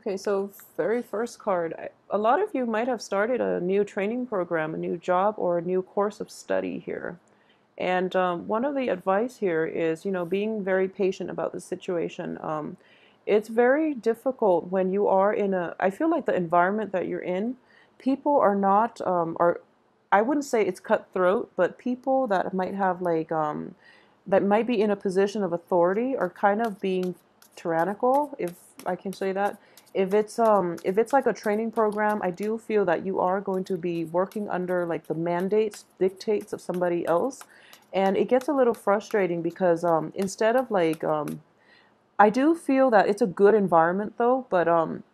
Okay, so very first card. A lot of you might have started a new training program, a new job, or a new course of study here. And um, one of the advice here is, you know, being very patient about the situation. Um, it's very difficult when you are in a, I feel like the environment that you're in, people are not, um, are, I wouldn't say it's cutthroat, but people that might have like, um, that might be in a position of authority are kind of being tyrannical, if I can say that. If it's um if it's like a training program, I do feel that you are going to be working under like the mandates, dictates of somebody else, and it gets a little frustrating because um instead of like um I do feel that it's a good environment though, but um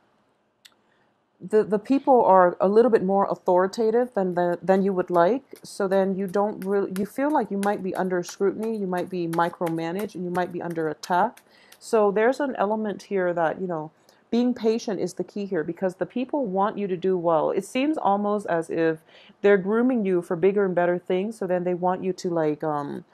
the the people are a little bit more authoritative than the, than you would like. So then you don't really you feel like you might be under scrutiny, you might be micromanaged, and you might be under attack. So there's an element here that you know being patient is the key here because the people want you to do well. It seems almost as if they're grooming you for bigger and better things. So then they want you to like um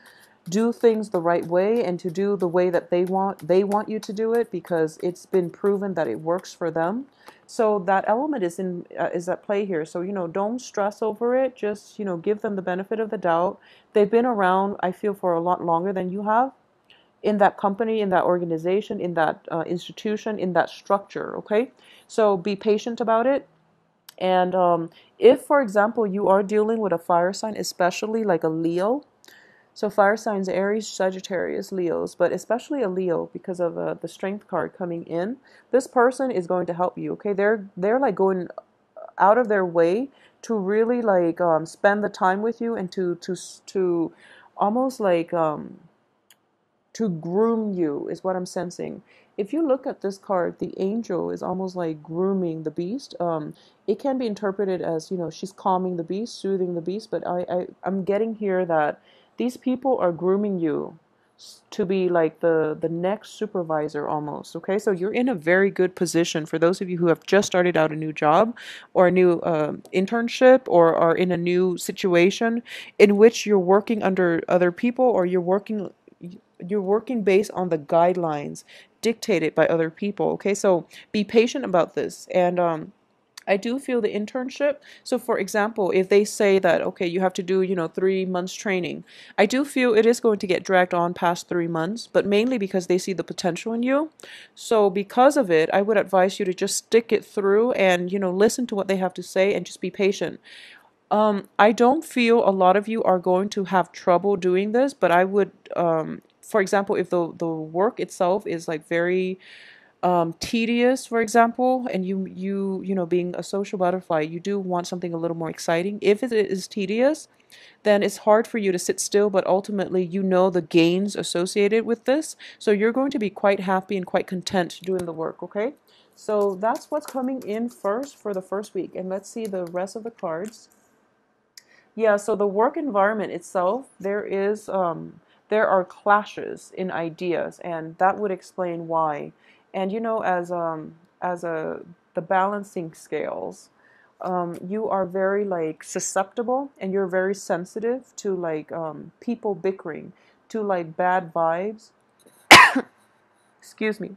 do things the right way and to do the way that they want they want you to do it because it's been proven that it works for them so that element is in uh, is at play here so you know don't stress over it just you know give them the benefit of the doubt they've been around i feel for a lot longer than you have in that company in that organization in that uh, institution in that structure okay so be patient about it and um, if for example you are dealing with a fire sign especially like a leo so fire signs Aries, Sagittarius, Leos, but especially a Leo because of uh, the strength card coming in. This person is going to help you. Okay, they're they're like going out of their way to really like um, spend the time with you and to to to almost like um, to groom you is what I'm sensing. If you look at this card, the angel is almost like grooming the beast. Um, it can be interpreted as you know she's calming the beast, soothing the beast, but I, I I'm getting here that these people are grooming you to be like the the next supervisor almost okay so you're in a very good position for those of you who have just started out a new job or a new uh, internship or are in a new situation in which you're working under other people or you're working you're working based on the guidelines dictated by other people okay so be patient about this and um I do feel the internship. So, for example, if they say that, okay, you have to do, you know, three months training, I do feel it is going to get dragged on past three months, but mainly because they see the potential in you. So, because of it, I would advise you to just stick it through and, you know, listen to what they have to say and just be patient. Um, I don't feel a lot of you are going to have trouble doing this, but I would, um, for example, if the the work itself is like very um, tedious, for example, and you you you know being a social butterfly, you do want something a little more exciting. If it is tedious, then it's hard for you to sit still, but ultimately you know the gains associated with this, so you're going to be quite happy and quite content doing the work. Okay, so that's what's coming in first for the first week, and let's see the rest of the cards. Yeah, so the work environment itself, there is um, there are clashes in ideas, and that would explain why. And you know, as um as a the balancing scales, um, you are very like susceptible and you're very sensitive to like um, people bickering, to like bad vibes. Excuse me.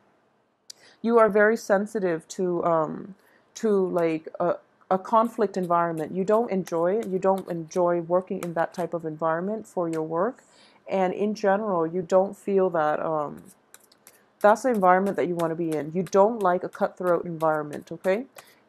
You are very sensitive to um, to like a, a conflict environment. You don't enjoy it. You don't enjoy working in that type of environment for your work, and in general, you don't feel that um, that's the environment that you want to be in. You don't like a cutthroat environment, okay?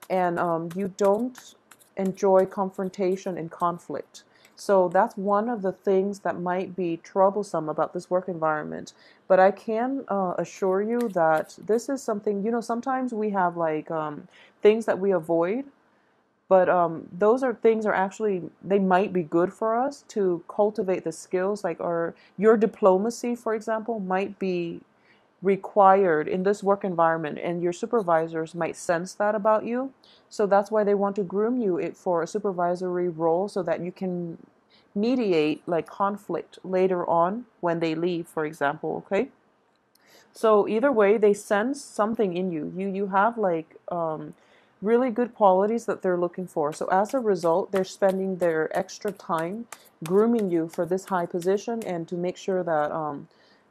And um, you don't enjoy confrontation and conflict. So that's one of the things that might be troublesome about this work environment. But I can uh, assure you that this is something, you know, sometimes we have like um, things that we avoid, but um, those are things are actually, they might be good for us to cultivate the skills. Like, or your diplomacy, for example, might be required in this work environment and your supervisors might sense that about you so that's why they want to groom you for a supervisory role so that you can mediate like conflict later on when they leave for example okay so either way they sense something in you you you have like um, really good qualities that they're looking for so as a result they're spending their extra time grooming you for this high position and to make sure that um,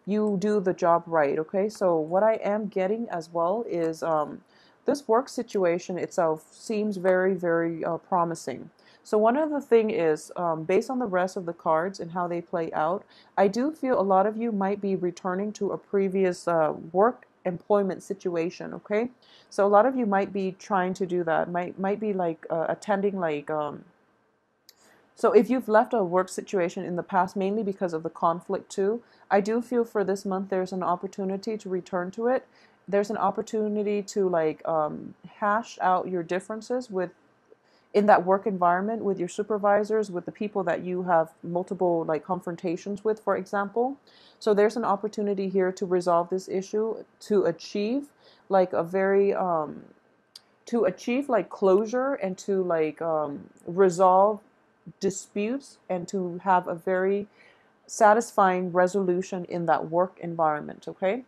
you do the job right okay so what i am getting as well is um, this work situation itself seems very, very uh, promising. So one of the thing is, um, based on the rest of the cards and how they play out, I do feel a lot of you might be returning to a previous uh, work employment situation. Okay, so a lot of you might be trying to do that. Might might be like uh, attending like. Um, so if you've left a work situation in the past, mainly because of the conflict too, I do feel for this month there's an opportunity to return to it. There's an opportunity to like um, hash out your differences with in that work environment with your supervisors, with the people that you have multiple like confrontations with, for example. So there's an opportunity here to resolve this issue to achieve like a very um, to achieve like closure and to like um, resolve disputes and to have a very satisfying resolution in that work environment. Okay.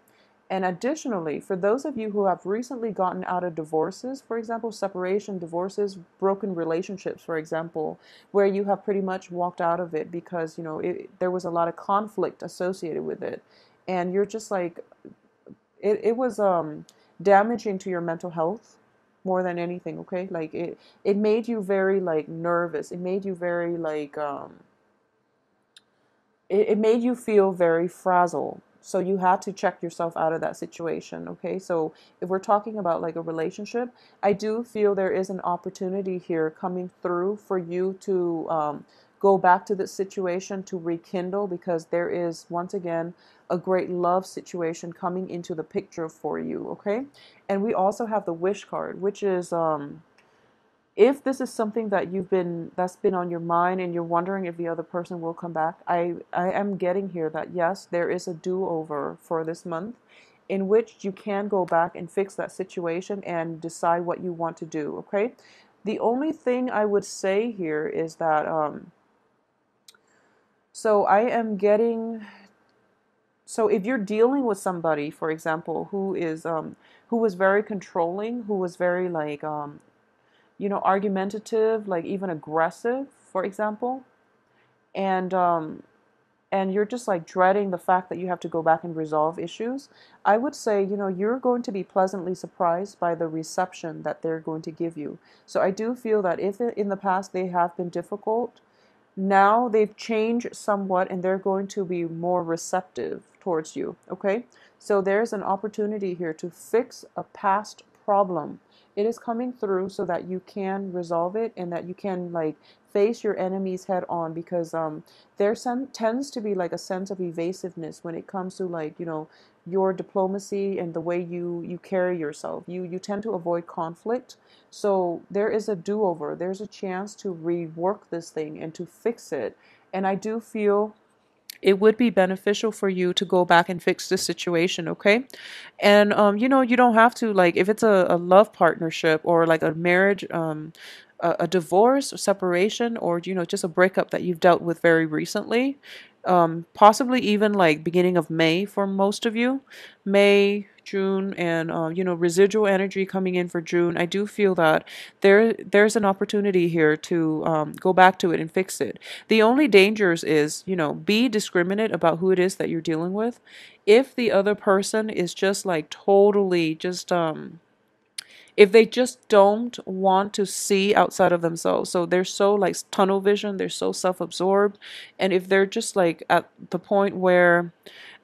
And additionally, for those of you who have recently gotten out of divorces, for example, separation, divorces, broken relationships, for example, where you have pretty much walked out of it because, you know, it, there was a lot of conflict associated with it. And you're just like, it, it was um, damaging to your mental health more than anything, okay? Like, it, it made you very, like, nervous. It made you very, like, um, it, it made you feel very frazzled so you had to check yourself out of that situation. Okay. So if we're talking about like a relationship, I do feel there is an opportunity here coming through for you to um, go back to the situation to rekindle because there is once again a great love situation coming into the picture for you. Okay. And we also have the wish card, which is, um, if this is something that you've been that's been on your mind and you're wondering if the other person will come back i i am getting here that yes there is a do-over for this month in which you can go back and fix that situation and decide what you want to do okay? The only thing i would say here is that um so i am getting so if you're dealing with somebody for example who is um who was very controlling who was very like um you know, argumentative, like even aggressive, for example, and um, and you're just like dreading the fact that you have to go back and resolve issues, I would say, you know, you're going to be pleasantly surprised by the reception that they're going to give you. So I do feel that if in the past they have been difficult, now they've changed somewhat and they're going to be more receptive towards you. Okay? So there's an opportunity here to fix a past problem it is coming through so that you can resolve it and that you can like face your enemies head on because um there some, tends to be like a sense of evasiveness when it comes to like you know your diplomacy and the way you you carry yourself. You you tend to avoid conflict. So there is a do-over. There's a chance to rework this thing and to fix it. And i do feel it would be beneficial for you to go back and fix this situation, okay? And um, you know, you don't have to like if it's a, a love partnership or like a marriage, um, a, a divorce or separation, or you know, just a breakup that you've dealt with very recently. Um, possibly even like beginning of May for most of you, May, June and uh, you know residual energy coming in for June, I do feel that there there's an opportunity here to um, go back to it and fix it. The only dangers is you know be discriminate about who it is that you're dealing with. If the other person is just like totally just um if they just don't want to see outside of themselves so they're so like tunnel vision they're so self-absorbed and if they're just like at the point where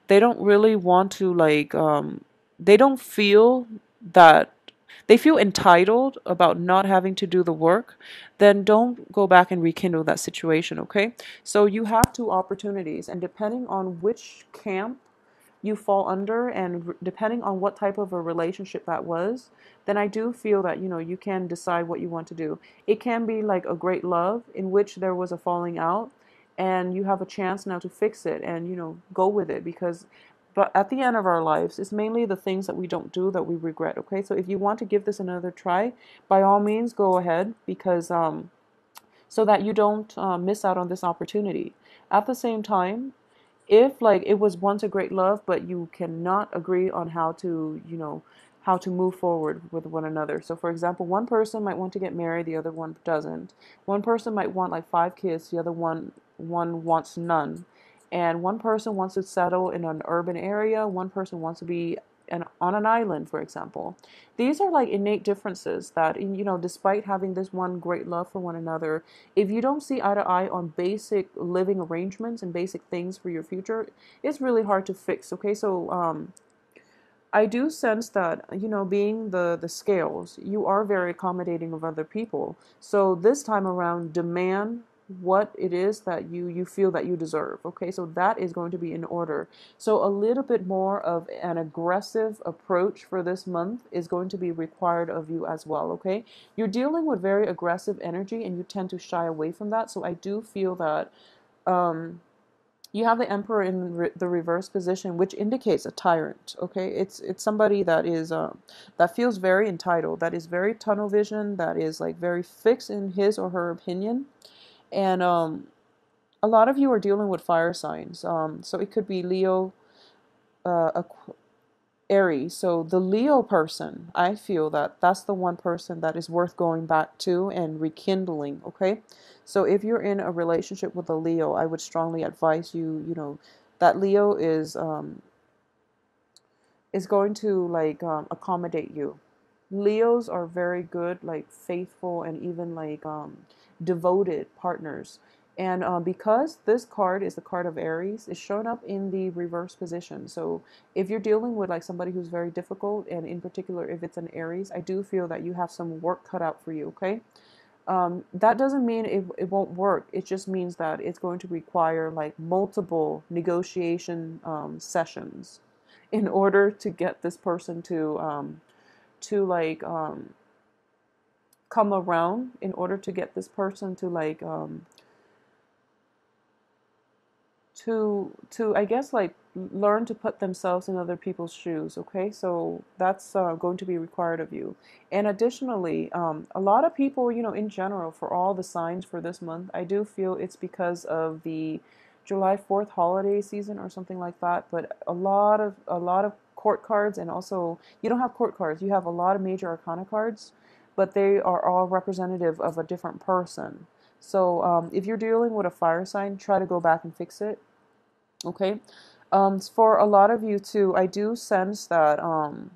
they don't really want to like um they don't feel that they feel entitled about not having to do the work, then don't go back and rekindle that situation, okay? So you have two opportunities, and depending on which camp you fall under and depending on what type of a relationship that was, then I do feel that, you know, you can decide what you want to do. It can be like a great love in which there was a falling out and you have a chance now to fix it and, you know, go with it because but at the end of our lives, it's mainly the things that we don't do that we regret. Okay, so if you want to give this another try, by all means, go ahead because um, so that you don't uh, miss out on this opportunity. At the same time, if like it was once a great love, but you cannot agree on how to, you know, how to move forward with one another. So, for example, one person might want to get married, the other one doesn't. One person might want like five kids, the other one one wants none and one person wants to settle in an urban area, one person wants to be an, on an island, for example. These are like innate differences that, you know, despite having this one great love for one another, if you don't see eye to eye on basic living arrangements and basic things for your future, it's really hard to fix. Okay, so um, I do sense that you know, being the the scales, you are very accommodating of other people. So this time around, demand what it is that you you feel that you deserve okay? So that is going to be in order. So a little bit more of an aggressive approach for this month is going to be required of you as well okay? You're dealing with very aggressive energy and you tend to shy away from that. So i do feel that um you have the emperor in the reverse position which indicates a tyrant okay? It's it's somebody that is um, that feels very entitled that is very tunnel vision that is like very fixed in his or her opinion and um, a lot of you are dealing with fire signs. Um, so it could be Leo, uh, Aries. So the Leo person, I feel that that's the one person that is worth going back to and rekindling. Okay. So if you're in a relationship with a Leo, I would strongly advise you, you know, that Leo is um, is going to like um, accommodate you. Leos are very good, like faithful and even like um, devoted partners. And uh, because this card is the card of Aries, it's shown up in the reverse position. So if you're dealing with like somebody who's very difficult, and in particular if it's an Aries, I do feel that you have some work cut out for you. Okay. Um, that doesn't mean it, it won't work. It just means that it's going to require like multiple negotiation um, sessions in order to get this person to um, to like um, come around in order to get this person to like um to to I guess like learn to put themselves in other people's shoes okay? So that's uh, going to be required of you. And additionally um, a lot of people you know in general for all the signs for this month i do feel it's because of the july 4th holiday season or something like that but a lot of a lot of court cards and also you don't have court cards you have a lot of major arcana cards but they are all representative of a different person. So um, if you're dealing with a fire sign, try to go back and fix it. Okay. Um, for a lot of you too, I do sense that um,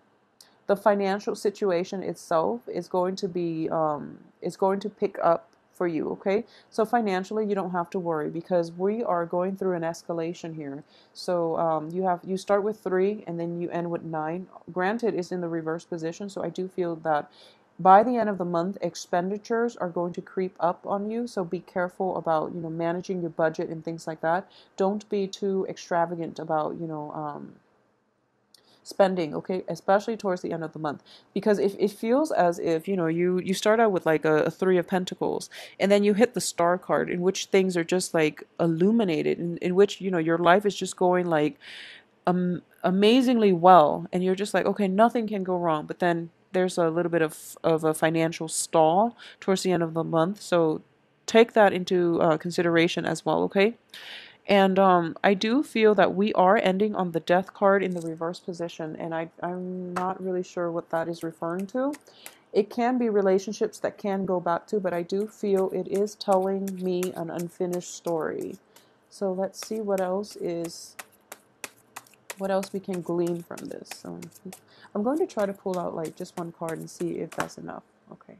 the financial situation itself is going to be um, is going to pick up for you. Okay. So financially, you don't have to worry because we are going through an escalation here. So um, you have you start with three and then you end with nine. Granted, it's in the reverse position, so I do feel that by the end of the month expenditures are going to creep up on you so be careful about you know managing your budget and things like that. Don't be too extravagant about you know um, spending okay? Especially towards the end of the month. Because if it feels as if you know you you start out with like a, a, three of pentacles and then you hit the star card in which things are just like illuminated in, in which you know your life is just going like um, amazingly well and you're just like okay nothing can go wrong but then there's a little bit of, of a financial stall towards the end of the month. So take that into uh, consideration as well, okay? And um, I do feel that we are ending on the death card in the reverse position, and I, I'm not really sure what that is referring to. It can be relationships that can go back to, but I do feel it is telling me an unfinished story. So let's see what else is, what else we can glean from this. So, I'm going to try to pull out like just one card and see if that's enough. Okay.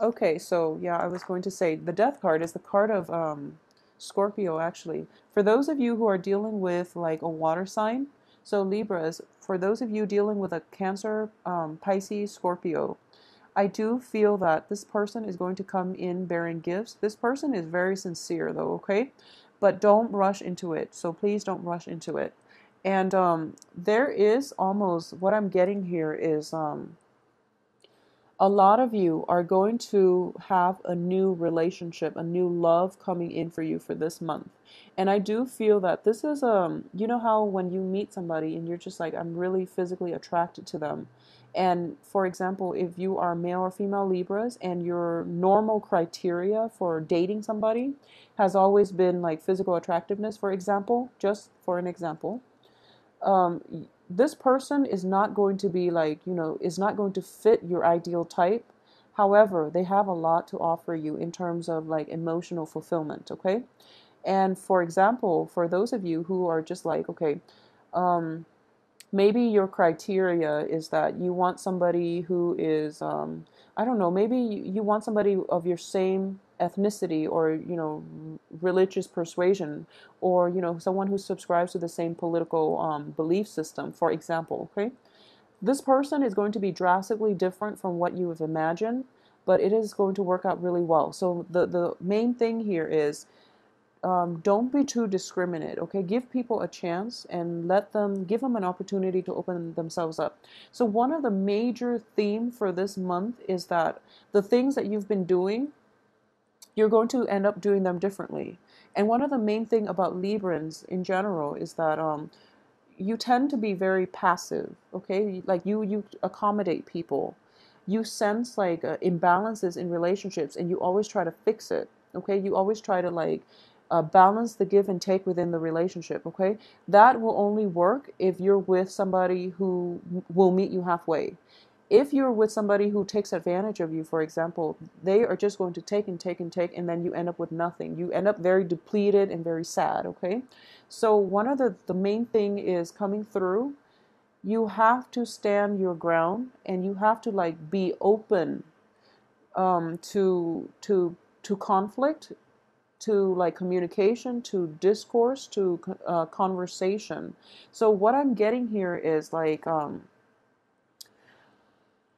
Okay, so yeah, I was going to say the death card is the card of um, Scorpio actually. For those of you who are dealing with like a water sign, so Libras, for those of you dealing with a Cancer, um, Pisces, Scorpio, I do feel that this person is going to come in bearing gifts. This person is very sincere though, okay? But don't rush into it. So please don't rush into it. And um, there is almost what I'm getting here is um, a lot of you are going to have a new relationship, a new love coming in for you for this month. And I do feel that this is um you know how when you meet somebody and you're just like I'm really physically attracted to them. And for example, if you are male or female Libras and your normal criteria for dating somebody has always been like physical attractiveness, for example, just for an example, um, this person is not going to be like, you know, is not going to fit your ideal type. However, they have a lot to offer you in terms of like emotional fulfillment, okay? And for example, for those of you who are just like, okay, um, maybe your criteria is that you want somebody who is um, i don't know maybe you want somebody of your same ethnicity or you know religious persuasion or you know someone who subscribes to the same political um, belief system for example okay? This person is going to be drastically different from what you have imagined but it is going to work out really well. So the the main thing here is um, don't be too discriminate okay? Give people a chance and let them give them an opportunity to open themselves up. So one of the major theme for this month is that the things that you've been doing you're going to end up doing them differently. And one of the main thing about librans in general is that um, you tend to be very passive okay? Like you you accommodate people. You sense like uh, imbalances in relationships and you always try to fix it okay? You always try to like uh, balance the give and take within the relationship okay? That will only work if you're with somebody who will meet you halfway. If you're with somebody who takes advantage of you for example they are just going to take and take and take and then you end up with nothing. You end up very depleted and very sad okay? So one of the the main thing is coming through. You have to stand your ground and you have to like be open um, to to to conflict to like communication, to discourse, to uh, conversation. So what I'm getting here is like, um,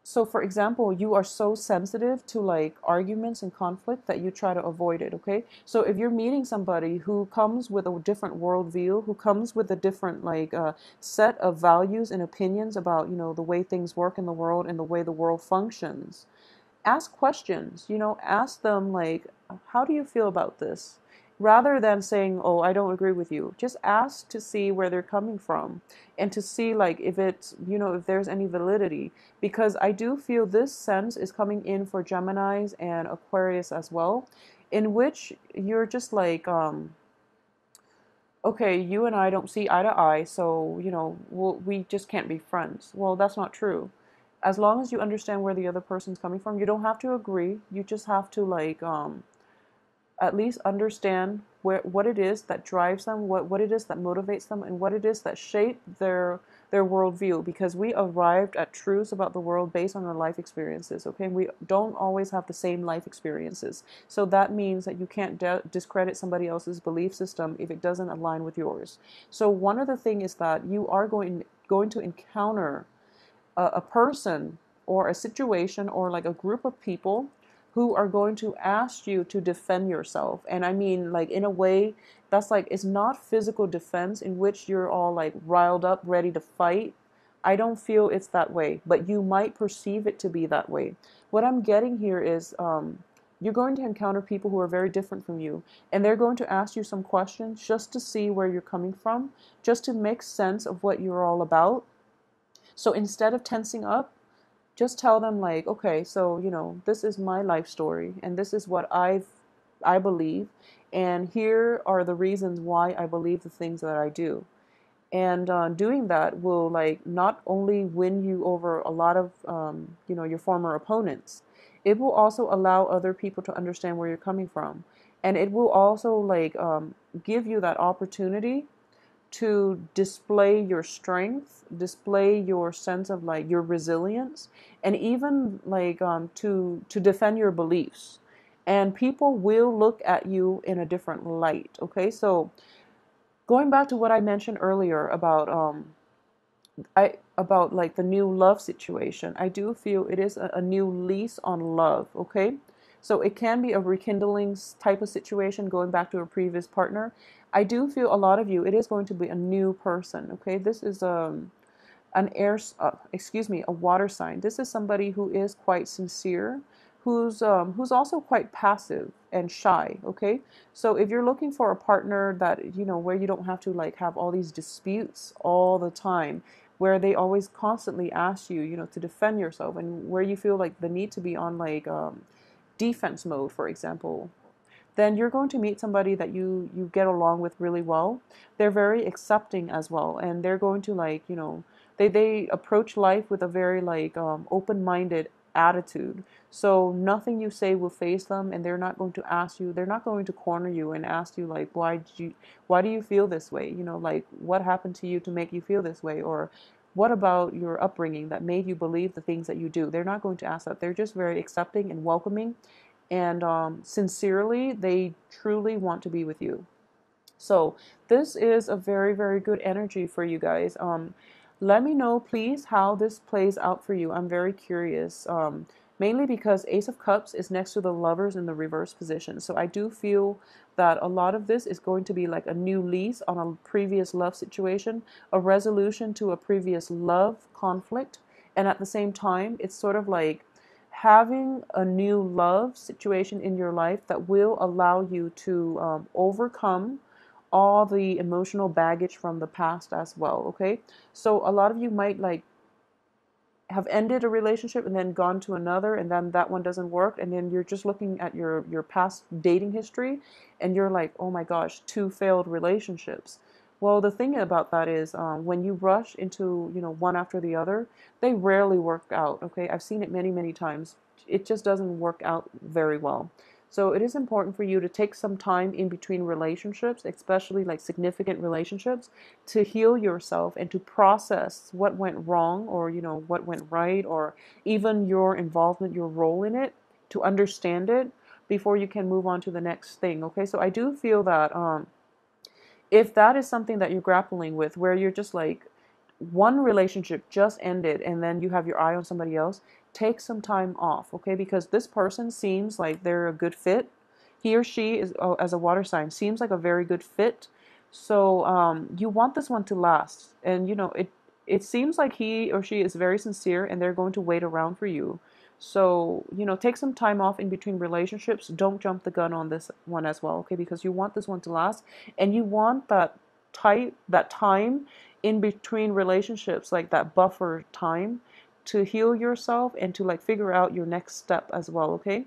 so for example, you are so sensitive to like arguments and conflict that you try to avoid it. Okay, so if you're meeting somebody who comes with a different worldview, who comes with a different like uh, set of values and opinions about you know the way things work in the world and the way the world functions, ask questions. You know, ask them like, how do you feel about this? Rather than saying, oh, I don't agree with you, just ask to see where they're coming from and to see, like, if it's, you know, if there's any validity. Because I do feel this sense is coming in for Geminis and Aquarius as well, in which you're just like, um, okay, you and I don't see eye to eye, so, you know, we'll, we just can't be friends. Well, that's not true as long as you understand where the other person's coming from you don't have to agree. You just have to like um at least understand where what it is that drives them what what it is that motivates them and what it is that shape their their worldview because we arrived at truths about the world based on our life experiences okay? We don't always have the same life experiences. So that means that you can't de- discredit somebody else's belief system if it doesn't align with yours. So one other thing is that you are going going to encounter a, a person or a situation or like a group of people who are going to ask you to defend yourself. And I mean, like, in a way, that's like, it's not physical defense in which you're all like riled up, ready to fight. I don't feel it's that way, but you might perceive it to be that way. What I'm getting here is um, you're going to encounter people who are very different from you, and they're going to ask you some questions just to see where you're coming from, just to make sense of what you're all about. So instead of tensing up, just tell them like, okay, so you know, this is my life story, and this is what I've I believe, and here are the reasons why I believe the things that I do. And uh, doing that will like not only win you over a lot of um, you know your former opponents, it will also allow other people to understand where you're coming from, and it will also like um, give you that opportunity to display your strength, display your sense of like your resilience, and even like um, to to defend your beliefs. And people will look at you in a different light. Okay, so going back to what I mentioned earlier about um, I about like the new love situation, I do feel it is a, a new lease on love. Okay. So it can be a rekindling type of situation going back to a previous partner. I do feel a lot of you, it is going to be a new person. Okay, this is um, an air, uh, excuse me, a water sign. This is somebody who is quite sincere, who's um, who's also quite passive and shy. Okay, so if you're looking for a partner that you know where you don't have to like have all these disputes all the time, where they always constantly ask you, you know, to defend yourself, and where you feel like the need to be on like um, defense mode, for example, then you're going to meet somebody that you you get along with really well. They're very accepting as well, and they're going to like you know they they approach life with a very like um, open minded attitude. So nothing you say will phase them, and they're not going to ask you. They're not going to corner you and ask you like why did you why do you feel this way? You know like what happened to you to make you feel this way or what about your upbringing that made you believe the things that you do? They're not going to ask that. They're just very accepting and welcoming, and um, sincerely, they truly want to be with you. So this is a very, very good energy for you guys. Um, let me know, please, how this plays out for you. I'm very curious. Um, mainly because Ace of Cups is next to the Lovers in the reverse position. So I do feel that a lot of this is going to be like a new lease on a previous love situation, a resolution to a previous love conflict, and at the same time, it's sort of like having a new love situation in your life that will allow you to um, overcome all the emotional baggage from the past as well okay? So a lot of you might like have ended a relationship and then gone to another and then that one doesn't work and then you're just looking at your your past dating history and you're like oh my gosh two failed relationships well the thing about that is um, when you rush into you know one after the other they rarely work out okay? I've seen it many many times. It just doesn't work out very well. So it is important for you to take some time in between relationships, especially like significant relationships, to heal yourself and to process what went wrong or, you know, what went right or even your involvement, your role in it, to understand it before you can move on to the next thing. Okay, so I do feel that um, if that is something that you're grappling with, where you're just like, one relationship just ended and then you have your eye on somebody else, take some time off, okay? Because this person seems like they're a good fit. He or she is oh, as a water sign seems like a very good fit. So um, you want this one to last, and you know it. It seems like he or she is very sincere, and they're going to wait around for you. So you know, take some time off in between relationships. Don't jump the gun on this one as well, okay? Because you want this one to last, and you want that type that time in between relationships, like that buffer time to heal yourself and to like figure out your next step as well, okay?